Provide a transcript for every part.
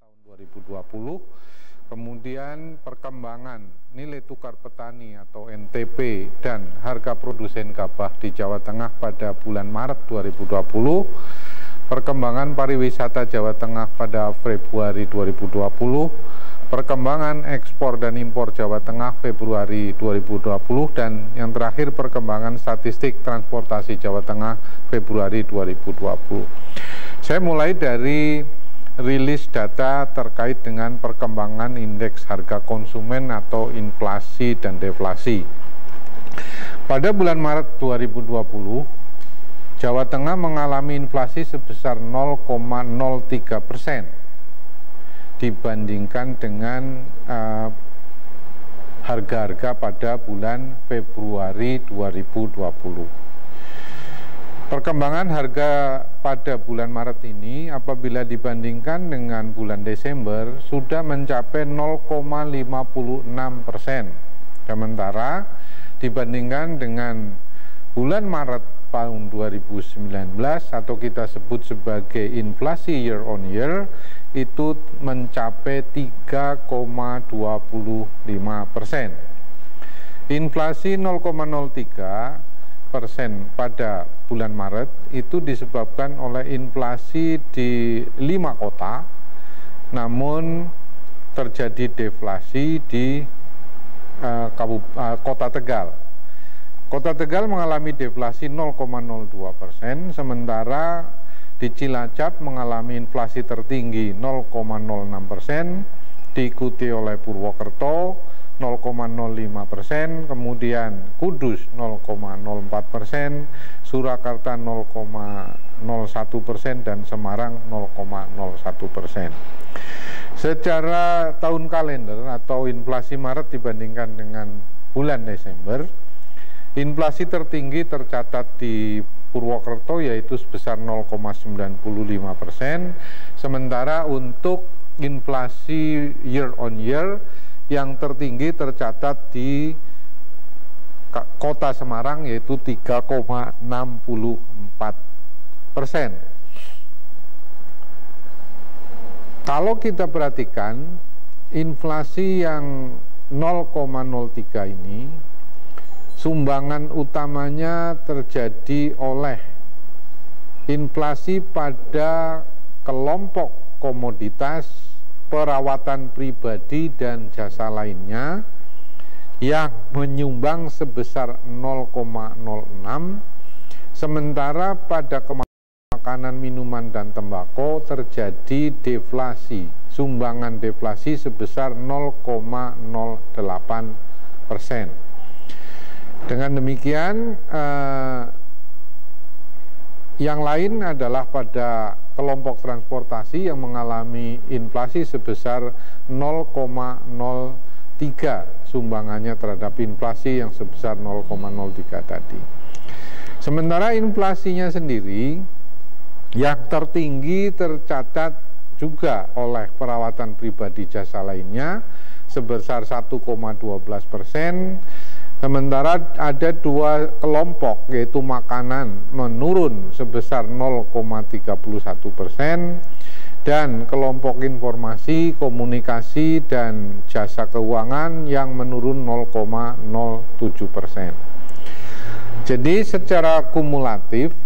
tahun 2020, kemudian perkembangan nilai tukar petani atau NTP dan harga produsen gabah di Jawa Tengah pada bulan Maret 2020, perkembangan pariwisata Jawa Tengah pada Februari 2020, perkembangan ekspor dan impor Jawa Tengah Februari 2020 dan yang terakhir perkembangan statistik transportasi Jawa Tengah Februari 2020. Saya mulai dari rilis data terkait dengan perkembangan indeks harga konsumen atau inflasi dan deflasi. Pada bulan Maret 2020, Jawa Tengah mengalami inflasi sebesar 0,03 persen dibandingkan dengan eh, harga-harga uh, pada bulan Februari 2020. Perkembangan harga pada bulan Maret ini apabila dibandingkan dengan bulan Desember sudah mencapai 0,56 persen. Sementara dibandingkan dengan bulan Maret tahun 2019 atau kita sebut sebagai inflasi year on year itu mencapai 3,25 persen. Inflasi 0,03 persen pada bulan Maret itu disebabkan oleh inflasi di lima kota, namun terjadi deflasi di uh, kota Tegal. Kota Tegal mengalami deflasi 0,02 persen, sementara di Cilacap mengalami inflasi tertinggi 0,06 persen, diikuti oleh Purwokerto 0,05 persen, kemudian Kudus 0,04 persen, Surakarta 0,01 persen, dan Semarang 0,01 persen. Secara tahun kalender atau inflasi Maret dibandingkan dengan bulan Desember, inflasi tertinggi tercatat di Purwokerto yaitu sebesar 0,95 persen, sementara untuk inflasi year on year yang tertinggi tercatat di kota Semarang yaitu 3,64 persen. Kalau kita perhatikan inflasi yang 0,03 ini sumbangan utamanya terjadi oleh inflasi pada kelompok komoditas perawatan pribadi dan jasa lainnya yang menyumbang sebesar 0,06 sementara pada makanan, minuman, dan tembakau terjadi deflasi. Sumbangan deflasi sebesar 0,08 persen. Dengan demikian eh, yang lain adalah pada kelompok transportasi yang mengalami inflasi sebesar 0,03 sumbangannya terhadap inflasi yang sebesar 0,03 tadi. Sementara inflasinya sendiri yang tertinggi tercatat juga oleh perawatan pribadi jasa lainnya sebesar 1,12 persen Sementara ada dua kelompok yaitu makanan menurun sebesar 0,31 persen dan kelompok informasi, komunikasi dan jasa keuangan yang menurun 0,07 persen. Jadi secara kumulatif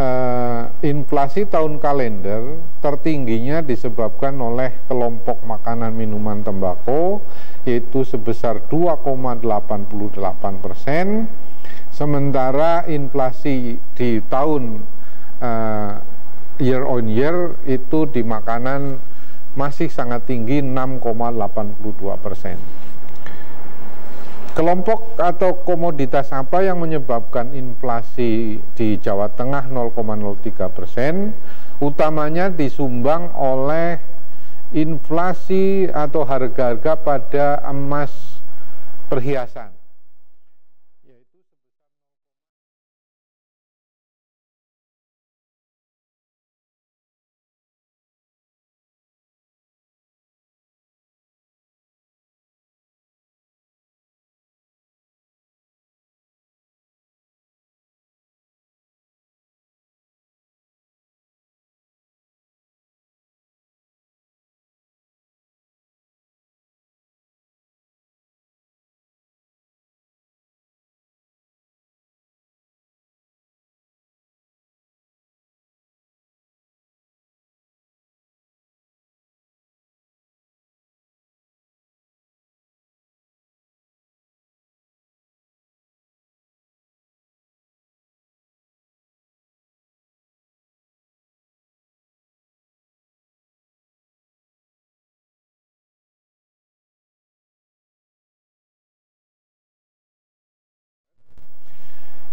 eh, inflasi tahun kalender tertingginya disebabkan oleh kelompok makanan minuman tembakau yaitu sebesar 2,88 persen, sementara inflasi di tahun uh, year on year itu di makanan masih sangat tinggi 6,82 persen. Kelompok atau komoditas apa yang menyebabkan inflasi di Jawa Tengah 0,03 persen? Utamanya disumbang oleh inflasi atau harga-harga pada emas perhiasan.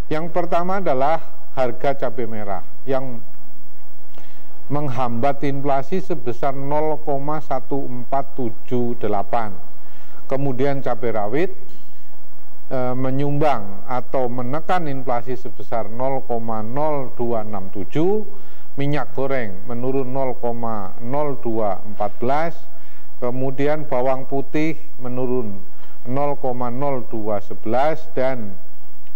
Yang pertama adalah harga cabai merah yang menghambat inflasi sebesar 0,1478. Kemudian cabai rawit e, menyumbang atau menekan inflasi sebesar 0,0267, minyak goreng menurun 0,0214, kemudian bawang putih menurun 0,0211 dan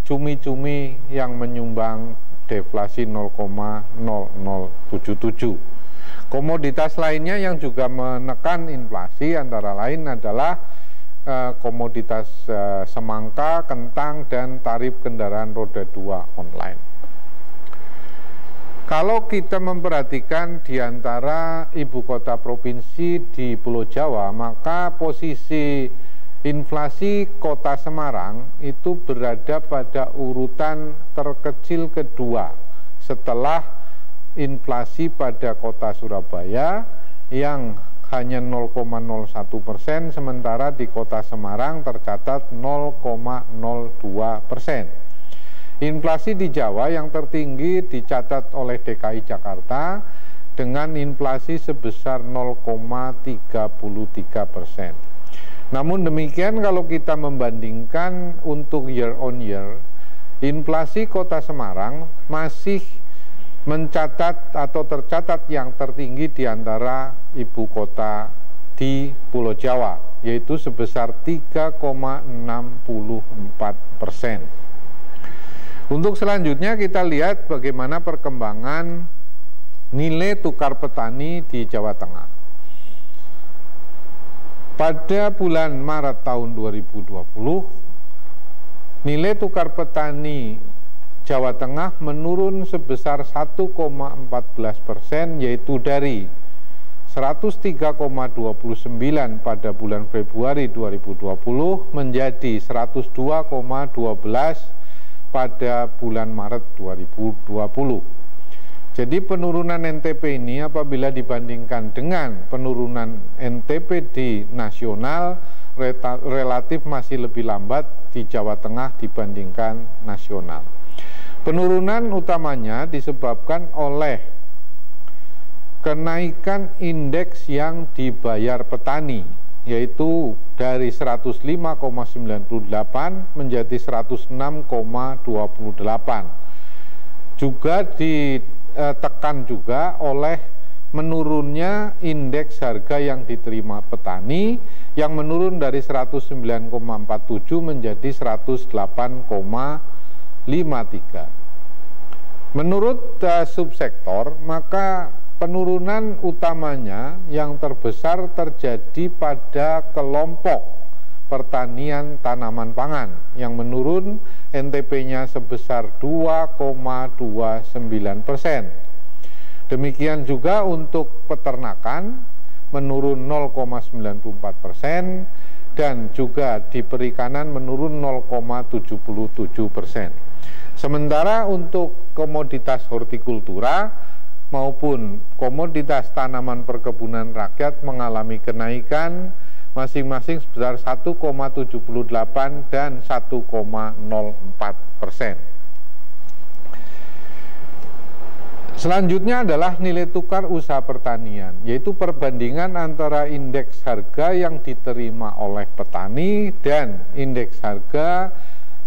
cumi-cumi yang menyumbang deflasi 0,0077. Komoditas lainnya yang juga menekan inflasi antara lain adalah eh, komoditas eh, semangka, kentang, dan tarif kendaraan roda 2 online. Kalau kita memperhatikan di antara ibu kota provinsi di Pulau Jawa, maka posisi inflasi kota Semarang itu berada pada urutan terkecil kedua setelah inflasi pada kota Surabaya yang hanya 0,01 persen, sementara di kota Semarang tercatat 0,02 persen. Inflasi di Jawa yang tertinggi dicatat oleh DKI Jakarta dengan inflasi sebesar 0,33 persen. Namun demikian kalau kita membandingkan untuk year on year, inflasi kota Semarang masih mencatat atau tercatat yang tertinggi di antara ibu kota di Pulau Jawa, yaitu sebesar 3,64 persen. Untuk selanjutnya kita lihat bagaimana perkembangan nilai tukar petani di Jawa Tengah. Pada bulan Maret tahun 2020, nilai tukar petani Jawa Tengah menurun sebesar 1,14 persen, yaitu dari 103,29 pada bulan Februari 2020 menjadi 102,12 pada bulan Maret 2020. Jadi penurunan NTP ini apabila dibandingkan dengan penurunan NTP di nasional relatif masih lebih lambat di Jawa Tengah dibandingkan nasional. Penurunan utamanya disebabkan oleh kenaikan indeks yang dibayar petani yaitu dari 105,98 menjadi 106,28. Juga di eh, tekan juga oleh menurunnya indeks harga yang diterima petani yang menurun dari 109,47 menjadi 108,53. Menurut uh, subsektor, maka penurunan utamanya yang terbesar terjadi pada kelompok pertanian tanaman pangan yang menurun NTP-nya sebesar 2,29 persen. Demikian juga untuk peternakan menurun 0,94 persen dan juga di perikanan menurun 0,77 persen. Sementara untuk komoditas hortikultura maupun komoditas tanaman perkebunan rakyat mengalami kenaikan masing-masing sebesar 1,78 dan 1,04 persen. Selanjutnya adalah nilai tukar usaha pertanian, yaitu perbandingan antara indeks harga yang diterima oleh petani dan indeks harga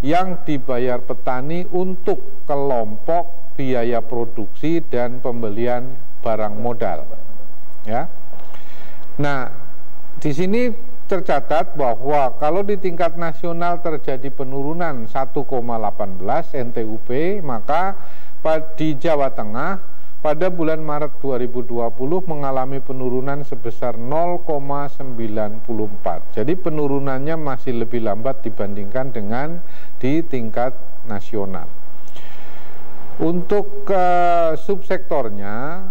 yang dibayar petani untuk kelompok biaya produksi dan pembelian barang modal. Ya. Nah, di sini tercatat bahwa kalau di tingkat nasional terjadi penurunan 1,18 NTUP, maka di Jawa Tengah pada bulan Maret 2020 mengalami penurunan sebesar 0,94. Jadi penurunannya masih lebih lambat dibandingkan dengan di tingkat nasional. Untuk uh, subsektornya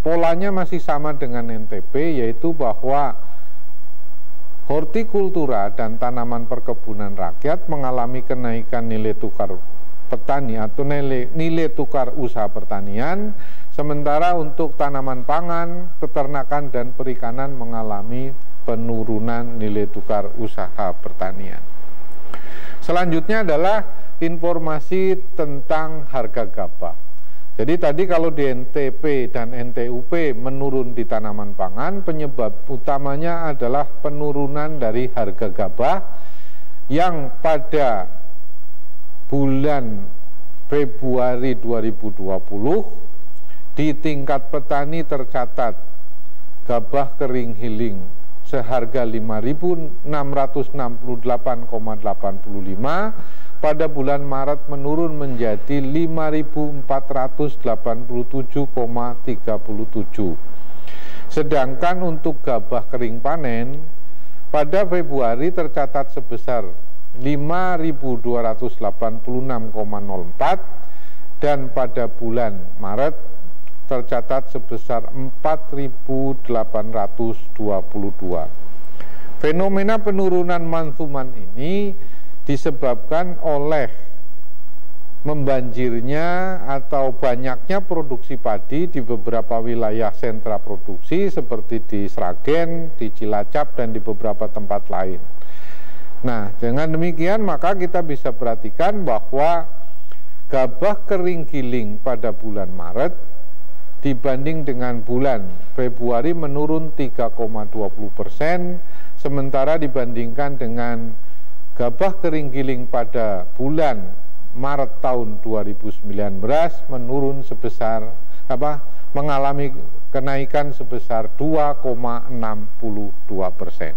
polanya masih sama dengan NTP yaitu bahwa Hortikultura dan tanaman perkebunan rakyat mengalami kenaikan nilai tukar petani atau nilai, nilai tukar usaha pertanian, sementara untuk tanaman pangan, peternakan, dan perikanan mengalami penurunan nilai tukar usaha pertanian. Selanjutnya adalah informasi tentang harga gabah. Jadi tadi kalau di NTP dan NTUP menurun di tanaman pangan, penyebab utamanya adalah penurunan dari harga gabah yang pada bulan Februari 2020 di tingkat petani tercatat gabah kering hiling seharga 5.668,85 pada bulan Maret menurun menjadi 5.487,37 sedangkan untuk gabah kering panen pada Februari tercatat sebesar 5.286,04 dan pada bulan Maret tercatat sebesar 4.822. Fenomena penurunan mansuman ini disebabkan oleh membanjirnya atau banyaknya produksi padi di beberapa wilayah sentra produksi seperti di Sragen, di Cilacap, dan di beberapa tempat lain. Nah, dengan demikian maka kita bisa perhatikan bahwa gabah kering giling pada bulan Maret dibanding dengan bulan Februari menurun 3,20 persen, sementara dibandingkan dengan gabah kering giling pada bulan Maret tahun 2019 menurun sebesar apa mengalami kenaikan sebesar 2,62 persen.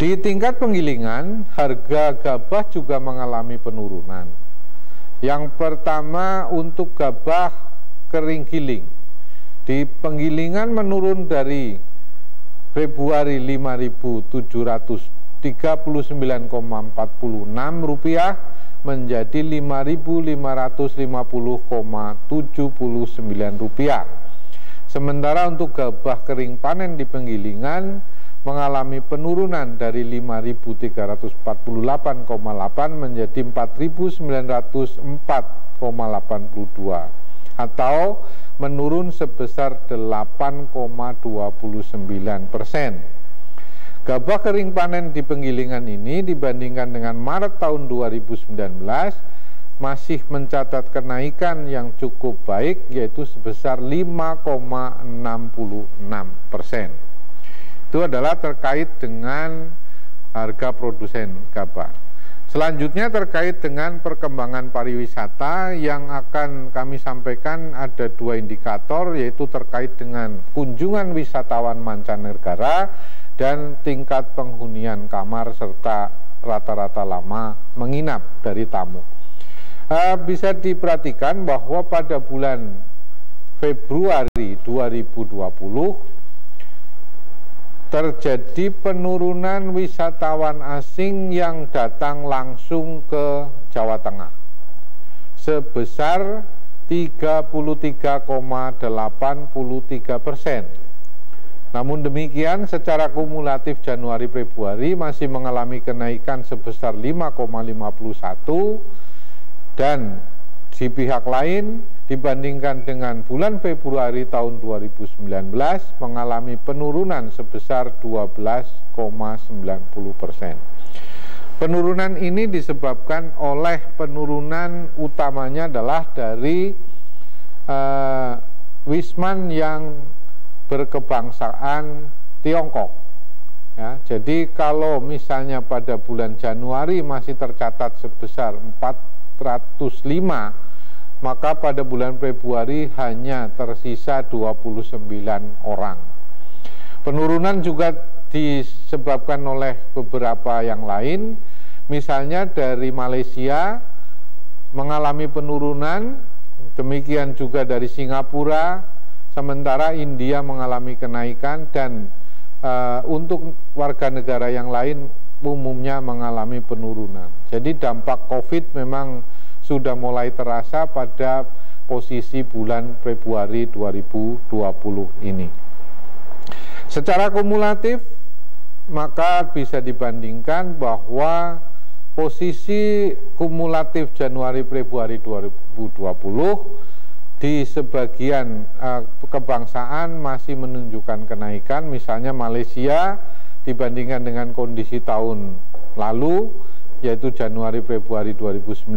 Di tingkat penggilingan, harga gabah juga mengalami penurunan. Yang pertama untuk gabah kering giling. Di penggilingan menurun dari Februari 5.739,46 rupiah menjadi 5.550,79 rupiah. Sementara untuk gabah kering panen di penggilingan mengalami penurunan dari 5.348,8 menjadi 4.904,82 atau menurun sebesar 8,29 persen. Gabah kering panen di penggilingan ini dibandingkan dengan Maret tahun 2019 masih mencatat kenaikan yang cukup baik yaitu sebesar 5,66 persen. Itu adalah terkait dengan harga produsen gabah. Selanjutnya terkait dengan perkembangan pariwisata yang akan kami sampaikan ada dua indikator yaitu terkait dengan kunjungan wisatawan mancanegara dan tingkat penghunian kamar serta rata-rata lama menginap dari tamu. Uh, bisa diperhatikan bahwa pada bulan Februari 2020 terjadi penurunan wisatawan asing yang datang langsung ke Jawa Tengah sebesar 33,83 persen. Namun demikian secara kumulatif Januari Februari masih mengalami kenaikan sebesar 5,51 dan di pihak lain dibandingkan dengan bulan Februari tahun 2019 mengalami penurunan sebesar 12,90 persen. Penurunan ini disebabkan oleh penurunan utamanya adalah dari uh, Wisman yang berkebangsaan Tiongkok. Ya, jadi kalau misalnya pada bulan Januari masih tercatat sebesar 405 maka pada bulan Februari hanya tersisa 29 orang. Penurunan juga disebabkan oleh beberapa yang lain, misalnya dari Malaysia mengalami penurunan, demikian juga dari Singapura, sementara India mengalami kenaikan dan uh, untuk warga negara yang lain umumnya mengalami penurunan. Jadi dampak COVID memang sudah mulai terasa pada posisi bulan Februari 2020 ini. Secara kumulatif maka bisa dibandingkan bahwa posisi kumulatif Januari Februari 2020 di sebagian uh, kebangsaan masih menunjukkan kenaikan misalnya Malaysia dibandingkan dengan kondisi tahun lalu yaitu Januari Februari 2019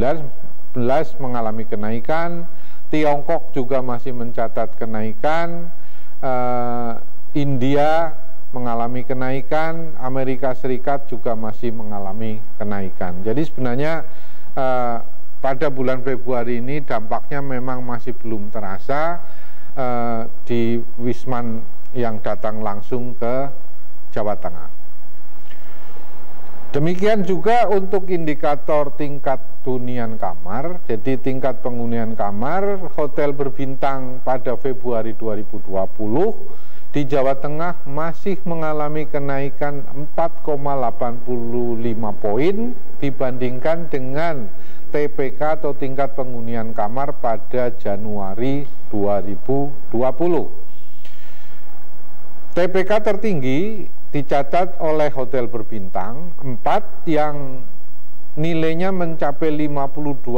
mengalami kenaikan, Tiongkok juga masih mencatat kenaikan, uh, India mengalami kenaikan, Amerika Serikat juga masih mengalami kenaikan. Jadi sebenarnya uh, pada bulan Februari ini dampaknya memang masih belum terasa uh, di Wisman yang datang langsung ke Jawa Tengah. Demikian juga untuk indikator tingkat hunian kamar. Jadi tingkat penghunian kamar hotel berbintang pada Februari 2020 di Jawa Tengah masih mengalami kenaikan 4,85 poin dibandingkan dengan TPK atau tingkat penghunian kamar pada Januari 2020. TPK tertinggi dicatat oleh hotel berbintang 4 yang nilainya mencapai 52,02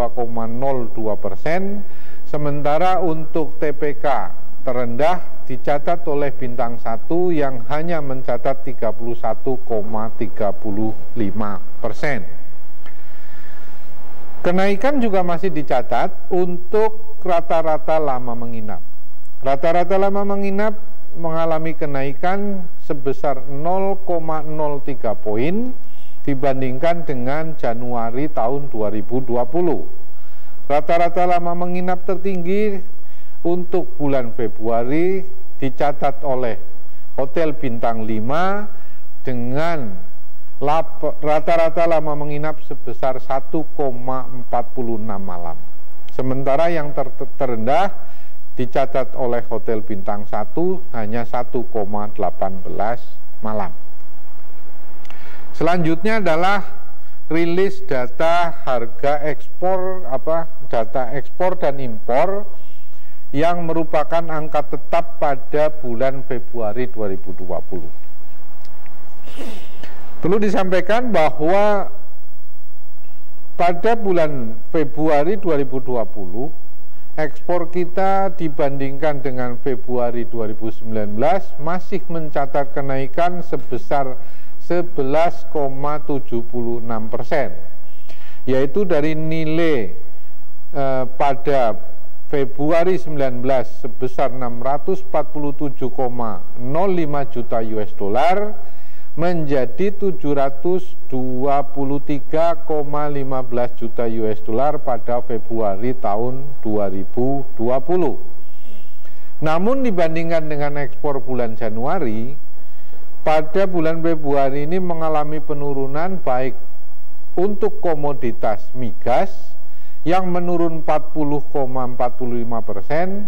persen, sementara untuk TPK terendah dicatat oleh bintang 1 yang hanya mencatat 31,35 persen. Kenaikan juga masih dicatat untuk rata-rata lama menginap. Rata-rata lama menginap mengalami kenaikan sebesar 0,03 poin dibandingkan dengan Januari tahun 2020. Rata-rata lama menginap tertinggi untuk bulan Februari dicatat oleh Hotel Bintang 5 dengan rata-rata lama menginap sebesar 1,46 malam. Sementara yang ter terendah dicatat oleh Hotel Bintang 1 hanya 1,18 malam. Selanjutnya adalah rilis data harga ekspor apa data ekspor dan impor yang merupakan angka tetap pada bulan Februari 2020. Perlu disampaikan bahwa pada bulan Februari 2020 ekspor kita dibandingkan dengan Februari 2019 masih mencatat kenaikan sebesar 11,76 persen, yaitu dari nilai eh, pada Februari 19 sebesar 647,05 juta US dollar menjadi 723,15 juta US dollar pada Februari tahun 2020. Namun dibandingkan dengan ekspor bulan Januari, pada bulan Februari ini mengalami penurunan baik untuk komoditas migas yang menurun 40,45 persen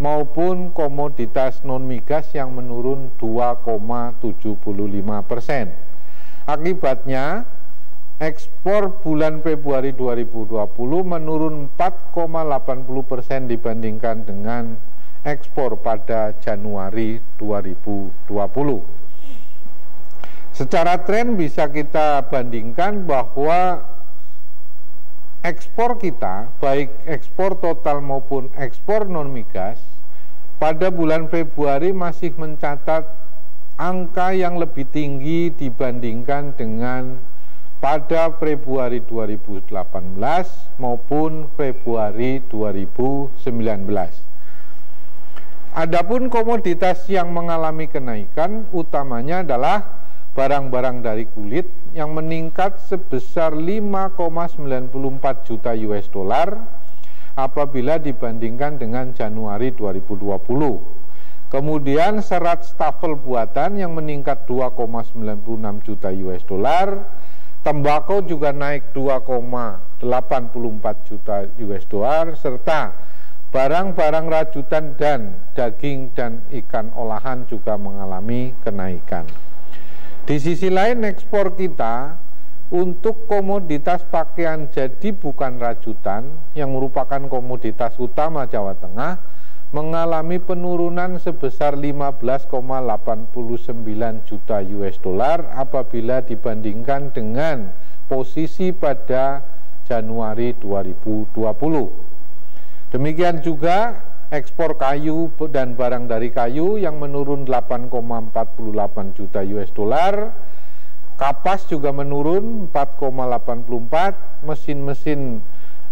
maupun komoditas non migas yang menurun 2,75 persen. Akibatnya, ekspor bulan Februari 2020 menurun 4,80 persen dibandingkan dengan ekspor pada Januari 2020. Secara tren bisa kita bandingkan bahwa ekspor kita, baik ekspor total maupun ekspor non migas, pada bulan Februari masih mencatat angka yang lebih tinggi dibandingkan dengan pada Februari 2018 maupun Februari 2019. Adapun komoditas yang mengalami kenaikan utamanya adalah barang-barang dari kulit yang meningkat sebesar 5,94 juta US dollar apabila dibandingkan dengan Januari 2020. Kemudian serat stafel buatan yang meningkat 2,96 juta US dollar, tembakau juga naik 2,84 juta US dollar serta barang-barang rajutan dan daging dan ikan olahan juga mengalami kenaikan. Di sisi lain ekspor kita untuk komoditas pakaian jadi bukan rajutan yang merupakan komoditas utama Jawa Tengah mengalami penurunan sebesar 15,89 juta US dollar apabila dibandingkan dengan posisi pada Januari 2020. Demikian juga ekspor kayu dan barang dari kayu yang menurun 8,48 juta US dollar. Kapas juga menurun 4,84, mesin-mesin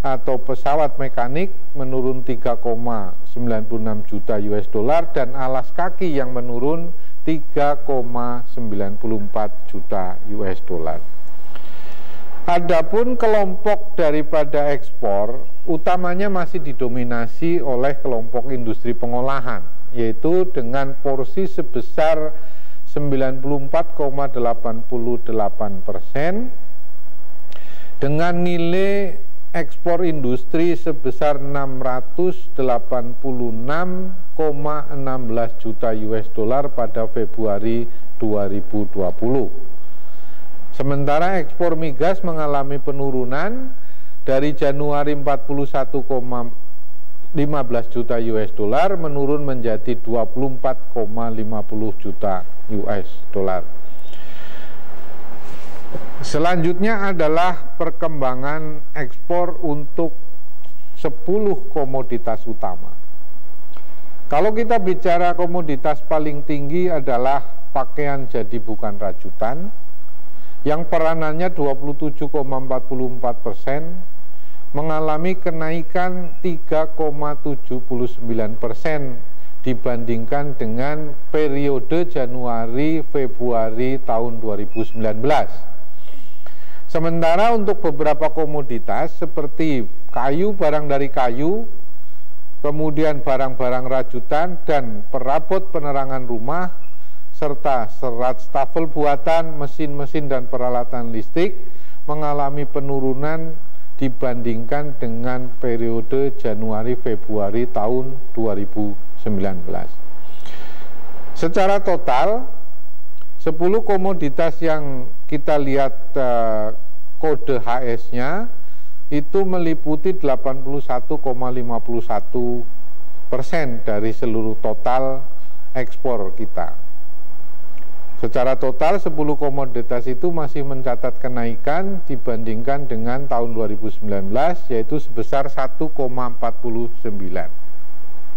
atau pesawat mekanik menurun 3,96 juta US dollar. Dan alas kaki yang menurun 3,94 juta US dollar. Adapun kelompok daripada ekspor utamanya masih didominasi oleh kelompok industri pengolahan yaitu dengan porsi sebesar 94,88 persen dengan nilai ekspor industri sebesar 686,16 juta US dollar pada Februari 2020. Sementara ekspor migas mengalami penurunan dari Januari 41,15 juta US dollar menurun menjadi 24,50 juta US dollar. Selanjutnya adalah perkembangan ekspor untuk 10 komoditas utama. Kalau kita bicara komoditas paling tinggi adalah pakaian jadi bukan rajutan, yang peranannya 27,44 persen, mengalami kenaikan 3,79 persen dibandingkan dengan periode Januari-Februari tahun 2019. Sementara untuk beberapa komoditas seperti kayu, barang dari kayu, kemudian barang-barang rajutan dan perabot penerangan rumah, serta serat stafel buatan, mesin-mesin dan peralatan listrik mengalami penurunan dibandingkan dengan periode Januari-Februari tahun 2019. Secara total, 10 komoditas yang kita lihat uh, kode HS-nya itu meliputi 81,51 persen dari seluruh total ekspor kita. Secara total 10 komoditas itu masih mencatat kenaikan dibandingkan dengan tahun 2019 yaitu sebesar 1,49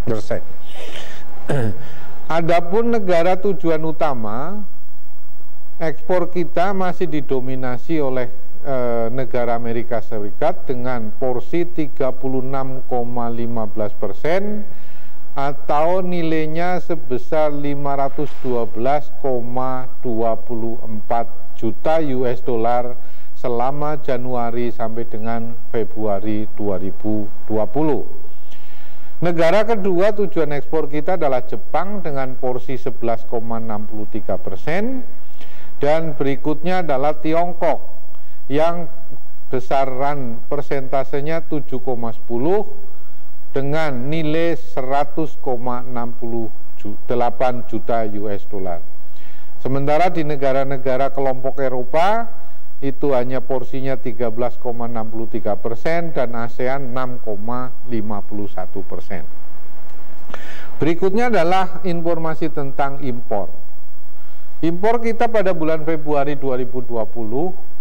persen. Adapun negara tujuan utama ekspor kita masih didominasi oleh e, negara Amerika Serikat dengan porsi 36,15 persen atau nilainya sebesar 512,24 juta US dollar selama Januari sampai dengan Februari 2020. Negara kedua tujuan ekspor kita adalah Jepang dengan porsi 11,63 persen dan berikutnya adalah Tiongkok yang besaran persentasenya 7,10 dengan nilai 100,68 juta US dollar. Sementara di negara-negara kelompok Eropa itu hanya porsinya 13,63 persen dan ASEAN 6,51 persen. Berikutnya adalah informasi tentang impor. Impor kita pada bulan Februari 2020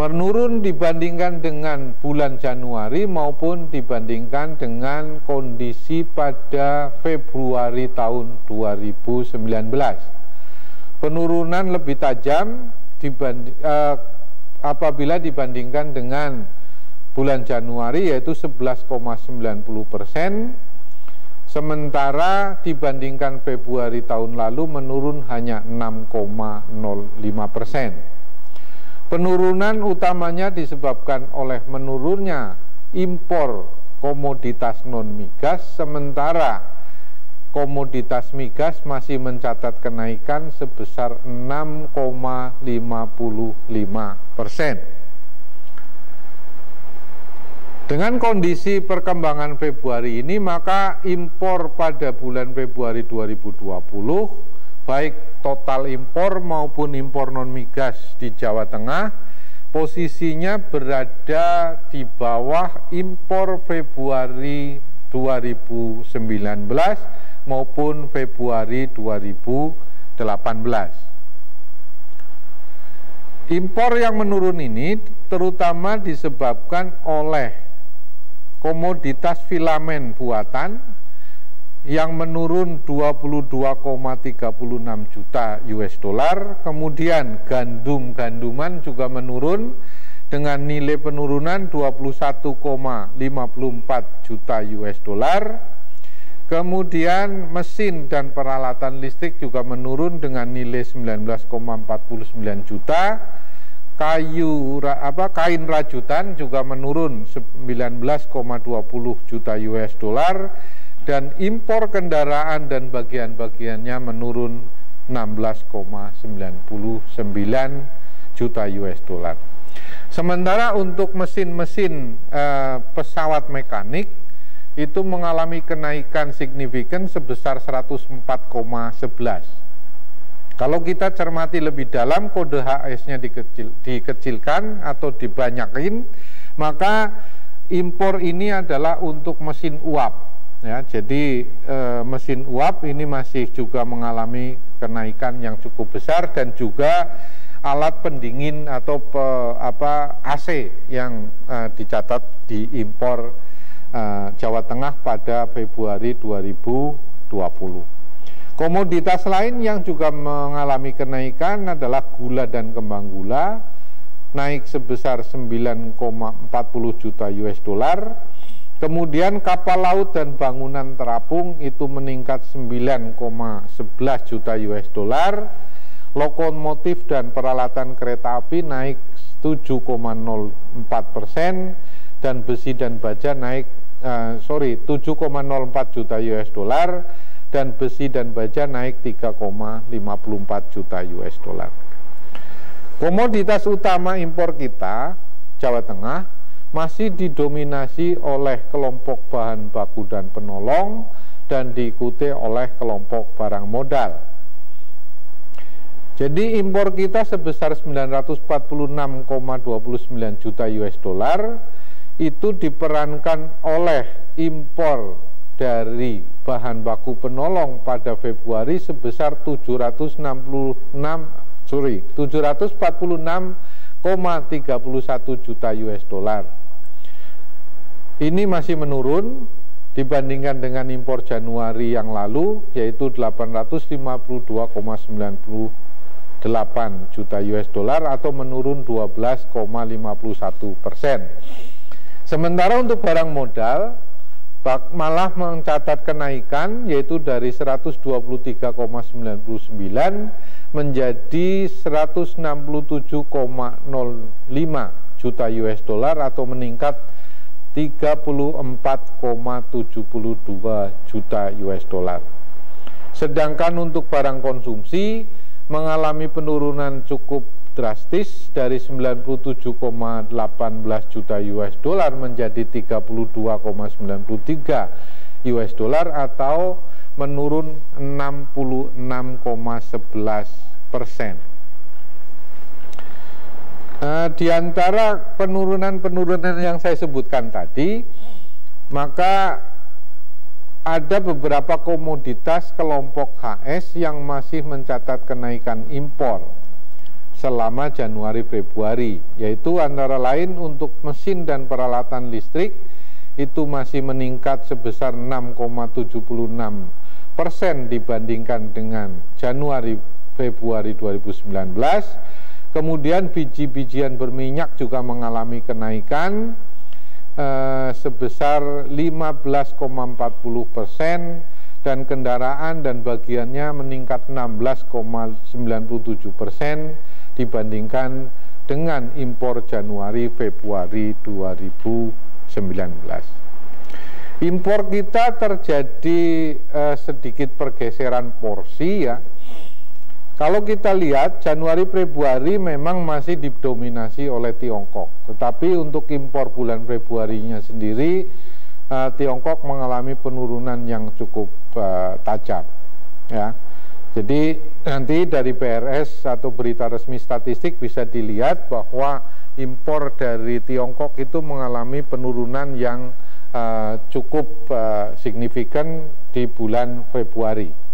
menurun dibandingkan dengan bulan Januari maupun dibandingkan dengan kondisi pada Februari tahun 2019. Penurunan lebih tajam dibanding, eh, apabila dibandingkan dengan bulan Januari yaitu 11,90 persen, sementara dibandingkan Februari tahun lalu menurun hanya 6,05 persen. Penurunan utamanya disebabkan oleh menurunnya impor komoditas non-migas sementara komoditas migas masih mencatat kenaikan sebesar 6,55 persen. Dengan kondisi perkembangan Februari ini maka impor pada bulan Februari 2020 baik total impor maupun impor non migas di Jawa Tengah posisinya berada di bawah impor Februari 2019 maupun Februari 2018. Impor yang menurun ini terutama disebabkan oleh komoditas filamen buatan yang menurun 22,36 juta US dollar. Kemudian gandum-ganduman juga menurun dengan nilai penurunan 21,54 juta US dollar. Kemudian mesin dan peralatan listrik juga menurun dengan nilai 19,49 juta. Kayu apa kain rajutan juga menurun 19,20 juta US dollar dan impor kendaraan dan bagian-bagiannya menurun 16,99 juta US dollar. Sementara untuk mesin-mesin eh, pesawat mekanik itu mengalami kenaikan signifikan sebesar 104,11. Kalau kita cermati lebih dalam kode HS-nya dikecil, dikecilkan atau dibanyakin, maka impor ini adalah untuk mesin uap ya jadi e, mesin uap ini masih juga mengalami kenaikan yang cukup besar dan juga alat pendingin atau pe, apa AC yang e, dicatat diimpor e, Jawa Tengah pada Februari 2020. Komoditas lain yang juga mengalami kenaikan adalah gula dan kembang gula naik sebesar 9,40 juta US dollar Kemudian kapal laut dan bangunan terapung itu meningkat 9,11 juta US dollar. Lokomotif dan peralatan kereta api naik 7,04 persen dan besi dan baja naik uh, sorry 7,04 juta US dollar dan besi dan baja naik 3,54 juta US dollar. Komoditas utama impor kita Jawa Tengah masih didominasi oleh kelompok bahan baku dan penolong dan diikuti oleh kelompok barang modal. Jadi impor kita sebesar 946,29 juta US dollar itu diperankan oleh impor dari bahan baku penolong pada Februari sebesar 766 sorry 746,31 juta US dollar ini masih menurun dibandingkan dengan impor Januari yang lalu yaitu 852,98 juta US dollar atau menurun 12,51 persen. Sementara untuk barang modal malah mencatat kenaikan yaitu dari 123,99 menjadi 167,05 juta US dollar atau meningkat 34,72 juta US dollar. Sedangkan untuk barang konsumsi mengalami penurunan cukup drastis dari 97,18 juta US dollar menjadi 32,93 US dollar atau menurun 66,11 persen. Uh, di antara penurunan-penurunan yang saya sebutkan tadi, maka ada beberapa komoditas kelompok HS yang masih mencatat kenaikan impor selama Januari Februari, yaitu antara lain untuk mesin dan peralatan listrik itu masih meningkat sebesar 6,76 persen dibandingkan dengan Januari Februari 2019 Kemudian biji-bijian berminyak juga mengalami kenaikan eh, sebesar 15,40 persen dan kendaraan dan bagiannya meningkat 16,97 persen dibandingkan dengan impor Januari Februari 2019. Impor kita terjadi eh, sedikit pergeseran porsi ya kalau kita lihat Januari Februari memang masih didominasi oleh Tiongkok, tetapi untuk impor bulan Februarinya sendiri uh, Tiongkok mengalami penurunan yang cukup uh, tajam, ya. Jadi nanti dari PRS atau berita resmi statistik bisa dilihat bahwa impor dari Tiongkok itu mengalami penurunan yang uh, cukup uh, signifikan di bulan Februari.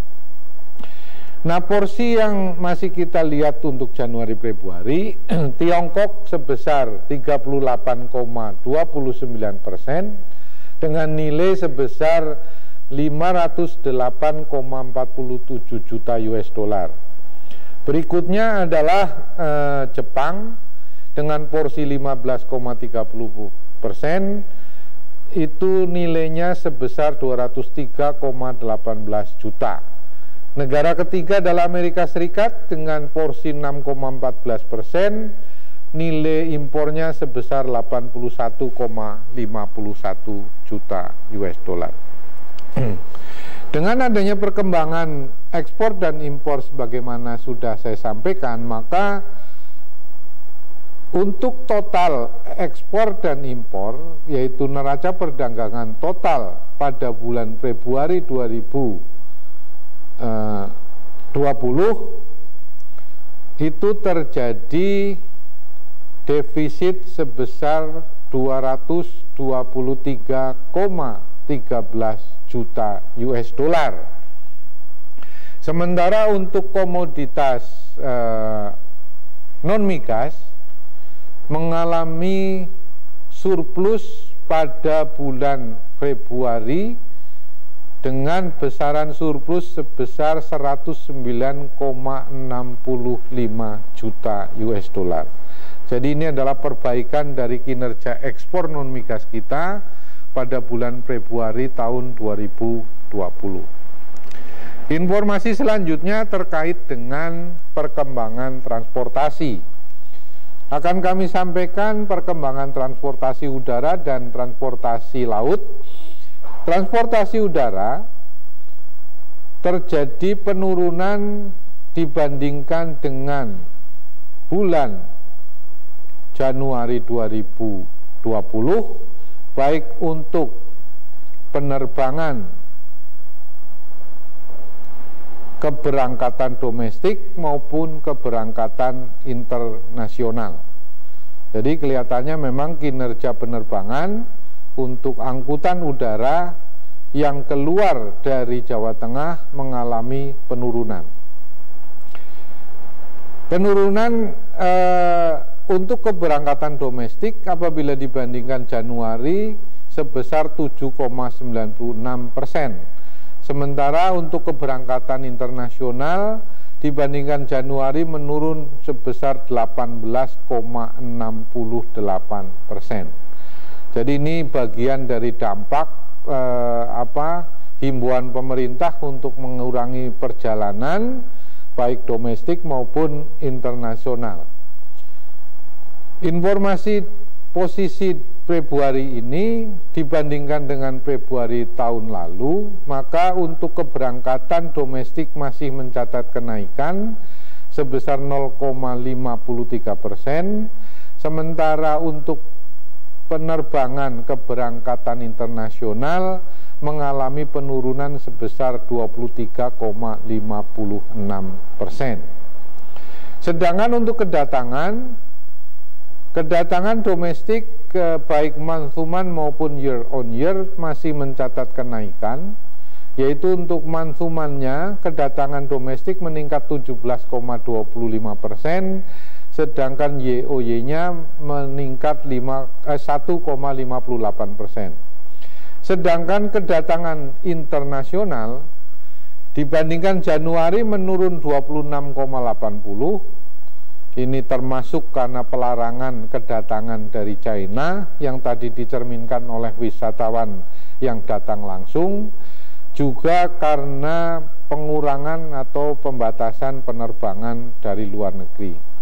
Nah porsi yang masih kita lihat untuk Januari Februari Tiongkok sebesar 38,29 persen dengan nilai sebesar 508,47 juta US dollar. Berikutnya adalah eh, Jepang dengan porsi 15,30 persen itu nilainya sebesar 203,18 juta. Negara ketiga adalah Amerika Serikat dengan porsi 6,14 persen, nilai impornya sebesar 81,51 juta US dollar. Dengan adanya perkembangan ekspor dan impor sebagaimana sudah saya sampaikan, maka untuk total ekspor dan impor yaitu neraca perdagangan total pada bulan Februari 2020 eh, itu terjadi defisit sebesar 223,13 juta US dollar. Sementara untuk komoditas eh, non migas mengalami surplus pada bulan Februari dengan besaran surplus sebesar 109,65 juta US dollar. Jadi ini adalah perbaikan dari kinerja ekspor non migas kita pada bulan Februari tahun 2020. Informasi selanjutnya terkait dengan perkembangan transportasi. Akan kami sampaikan perkembangan transportasi udara dan transportasi laut. Transportasi udara terjadi penurunan dibandingkan dengan bulan Januari 2020 baik untuk penerbangan keberangkatan domestik maupun keberangkatan internasional. Jadi kelihatannya memang kinerja penerbangan untuk angkutan udara yang keluar dari Jawa Tengah mengalami penurunan. Penurunan eh, untuk keberangkatan domestik apabila dibandingkan Januari sebesar 7,96 persen. Sementara untuk keberangkatan internasional dibandingkan Januari menurun sebesar 18,68 persen. Jadi ini bagian dari dampak eh, apa himbauan pemerintah untuk mengurangi perjalanan baik domestik maupun internasional. Informasi posisi Februari ini dibandingkan dengan Februari tahun lalu, maka untuk keberangkatan domestik masih mencatat kenaikan sebesar 0,53 persen, sementara untuk penerbangan keberangkatan internasional mengalami penurunan sebesar 23,56 persen. Sedangkan untuk kedatangan Kedatangan domestik baik month-to-month maupun year on year masih mencatat kenaikan yaitu untuk month-to-month-nya kedatangan domestik meningkat 17,25 persen sedangkan YOY-nya meningkat 1,58 eh, persen. Sedangkan kedatangan internasional dibandingkan Januari menurun 26,80 ini termasuk karena pelarangan kedatangan dari China yang tadi dicerminkan oleh wisatawan yang datang langsung, juga karena pengurangan atau pembatasan penerbangan dari luar negeri.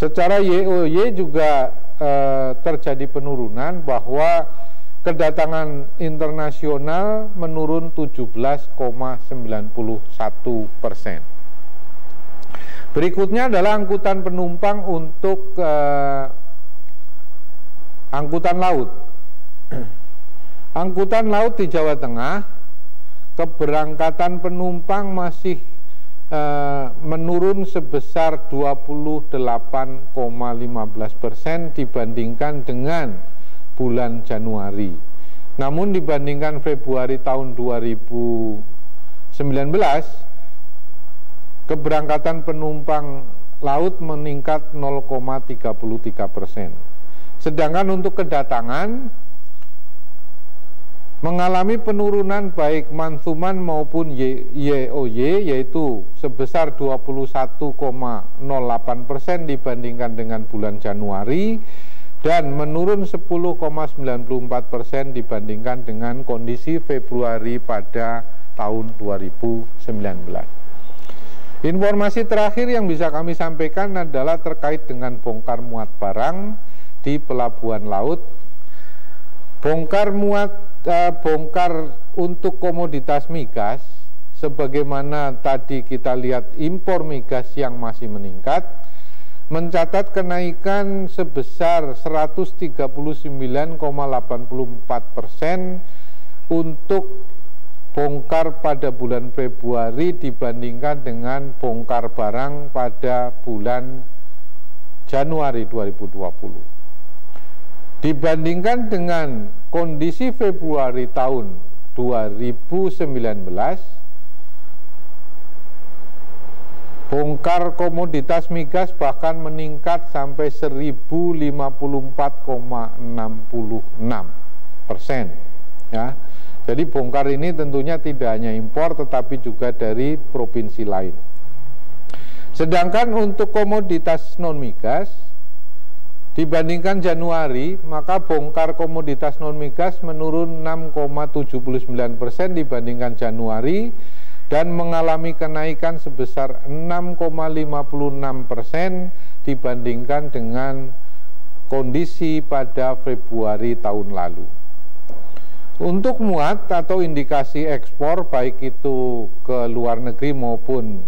Secara YOY juga eh, terjadi penurunan bahwa kedatangan internasional menurun 17,91 persen. Berikutnya adalah angkutan penumpang untuk uh, angkutan laut. angkutan laut di Jawa Tengah, keberangkatan penumpang masih uh, menurun sebesar 28,15 persen dibandingkan dengan bulan Januari. Namun dibandingkan Februari tahun 2019 keberangkatan penumpang laut meningkat 0,33 persen. Sedangkan untuk kedatangan mengalami penurunan baik mansuman maupun YOY yaitu sebesar 21,08 persen dibandingkan dengan bulan Januari dan menurun 10,94 persen dibandingkan dengan kondisi Februari pada tahun 2019. Informasi terakhir yang bisa kami sampaikan adalah terkait dengan bongkar muat barang di pelabuhan laut. Bongkar muat uh, bongkar untuk komoditas migas sebagaimana tadi kita lihat impor migas yang masih meningkat mencatat kenaikan sebesar 139,84 persen untuk bongkar pada bulan Februari dibandingkan dengan bongkar barang pada bulan Januari 2020. Dibandingkan dengan kondisi Februari tahun 2019, bongkar komoditas migas bahkan meningkat sampai 1054,66 persen. Ya. Jadi bongkar ini tentunya tidak hanya impor tetapi juga dari provinsi lain. Sedangkan untuk komoditas non migas Dibandingkan Januari, maka bongkar komoditas non migas menurun 6,79 persen dibandingkan Januari dan mengalami kenaikan sebesar 6,56 persen dibandingkan dengan kondisi pada Februari tahun lalu. Untuk muat atau indikasi ekspor baik itu ke luar negeri maupun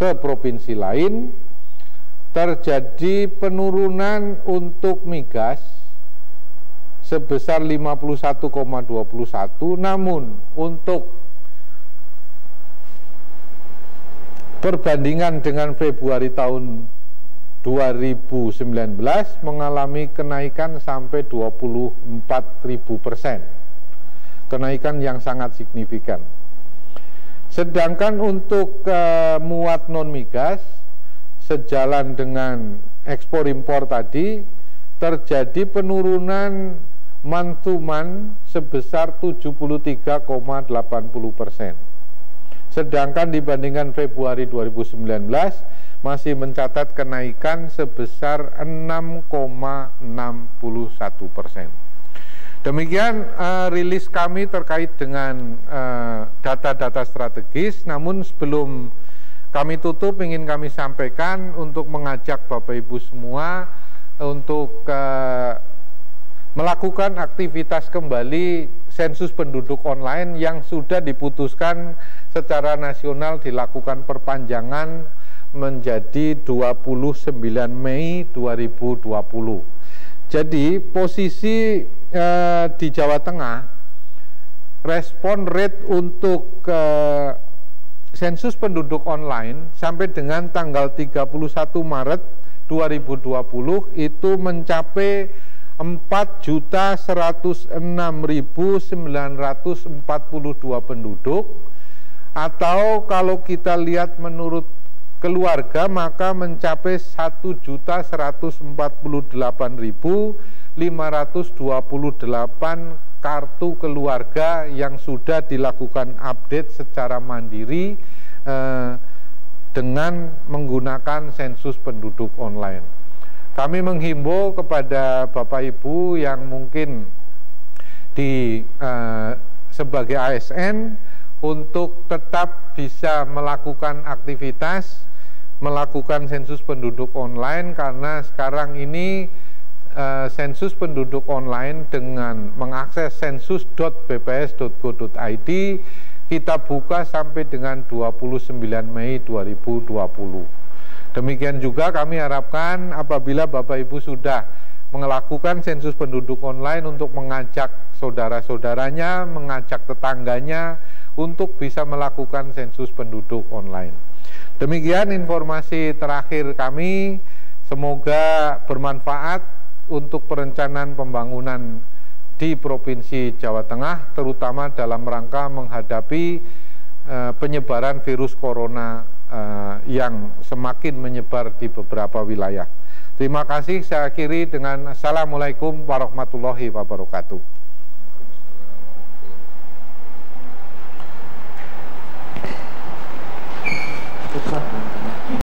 ke provinsi lain, terjadi penurunan untuk migas sebesar 51,21 namun untuk perbandingan dengan Februari tahun 2019 mengalami kenaikan sampai 24.000 persen. Kenaikan yang sangat signifikan. Sedangkan untuk uh, muat non migas sejalan dengan ekspor impor tadi terjadi penurunan mantuman sebesar 73,80 persen. Sedangkan dibandingkan Februari 2019 masih mencatat kenaikan sebesar 6,61 persen. Demikian uh, rilis kami terkait dengan eh, data-data uh, strategis. Namun sebelum kami tutup ingin kami sampaikan untuk mengajak Bapak Ibu semua untuk uh, melakukan aktivitas kembali sensus penduduk online yang sudah diputuskan secara nasional dilakukan perpanjangan menjadi 29 Mei 2020. Jadi posisi eh, di Jawa Tengah respon rate untuk eh, sensus penduduk online sampai dengan tanggal 31 Maret 2020 itu mencapai 4.106.942 penduduk. Atau kalau kita lihat menurut keluarga maka mencapai 1.148.528 kartu keluarga yang sudah dilakukan update secara mandiri eh, dengan menggunakan sensus penduduk online. Kami menghimbau kepada Bapak Ibu yang mungkin di eh, sebagai ASN untuk tetap bisa melakukan aktivitas melakukan sensus penduduk online karena sekarang ini uh, sensus penduduk online dengan mengakses sensus.bps.go.id kita buka sampai dengan 29 Mei 2020. Demikian juga kami harapkan apabila Bapak Ibu sudah melakukan sensus penduduk online untuk mengajak saudara-saudaranya, mengajak tetangganya untuk bisa melakukan sensus penduduk online. Demikian informasi terakhir kami. Semoga bermanfaat untuk perencanaan pembangunan di Provinsi Jawa Tengah terutama dalam rangka menghadapi uh, penyebaran virus corona uh, yang semakin menyebar di beberapa wilayah. Terima kasih saya akhiri dengan Assalamualaikum warahmatullahi wabarakatuh. Thank you.